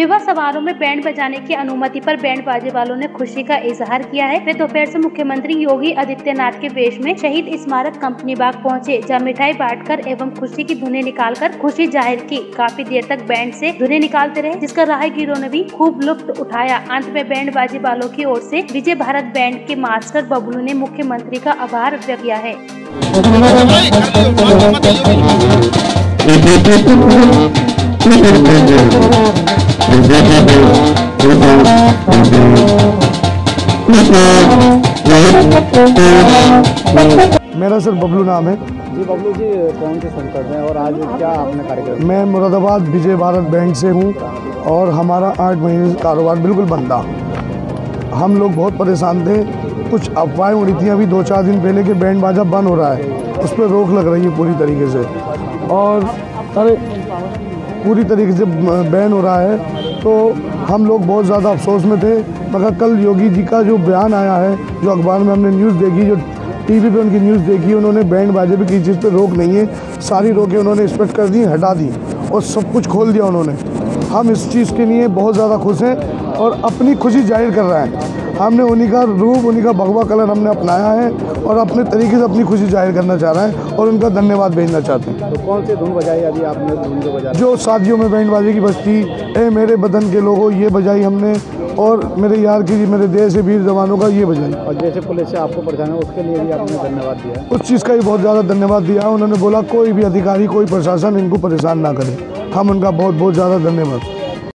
विवाह समारोह में बैंड बजाने की अनुमति पर बैंड बाजे वालों ने खुशी का इजहार किया है। वे दोपहर से मुख्यमंत्री योगी आदित्यनाथ के वेश में शहीद स्मारक कंपनी बाग पहुँचे, जहाँ मिठाई बांटकर एवं खुशी की धुनें निकालकर खुशी ज़ाहिर की। काफ़ी देर तक बैंड से धुने निकालते रहे, जिसका राहगीरों ने भी खूब लुप्त उठाया। अंत में बैंड बाजी वालों की ओर से विजय भारत बैंड के मास्टर बबलू ने मुख्यमंत्री का आभार व्यक्त किया है। मेरा सर बबलू नाम है। जी बबलू जी कौन से संकट हैं और आज क्या आपने कार्यक्रम मैं मुरादाबाद विजय भारत बैंक से हूँ और हमारा आठ महीने से कारोबार बिल्कुल बंद था। हम लोग बहुत परेशान थे। कुछ अफवाहें उड़ी थी। अभी दो चार दिन पहले के बैंड बाजा बंद हो रहा है। उस पर रोक लग रही है पूरी तरीके से। और अरे पूरी तरीके से बैन हो रहा है। तो हम लोग बहुत ज़्यादा अफसोस में थे। मगर कल योगी जी का जो बयान आया है, जो अखबार में हमने न्यूज़ देखी, जो टीवी पे उनकी न्यूज़ देखी, उन्होंने बैंड बाजे पे की चीज़ पे रोक नहीं है। सारी रोकें उन्होंने स्पष्ट कर दी, हटा दी और सब कुछ खोल दिया उन्होंने। हम इस चीज़ के लिए बहुत ज़्यादा खुश हैं और अपनी खुशी ज़ाहिर कर रहे हैं। हमने उन्हीं का रूप उन्हीं का भगवा कलर हमने अपनाया है और अपने तरीके से अपनी खुशी ज़ाहिर करना चाह रहे हैं और उनका धन्यवाद भेजना चाहते हैं। तो कौन सी धुन बजाई अभी आपने धुन जो बजा जो शादियों में बैंड बाजे की बस्ती ए मेरे बदन के लोगों ये बजाई हमने और मेरे यार की मेरे देश से वीर जवानों का ये बजाई। और जैसे पुलिस से आपको परेशान है उसके लिए भी आपने धन्यवाद दिया उस चीज़ का भी बहुत ज़्यादा धन्यवाद दिया उन्होंने बोला कोई भी अधिकारी कोई प्रशासन इनको परेशान ना करे। हम उनका बहुत बहुत ज़्यादा धन्यवाद।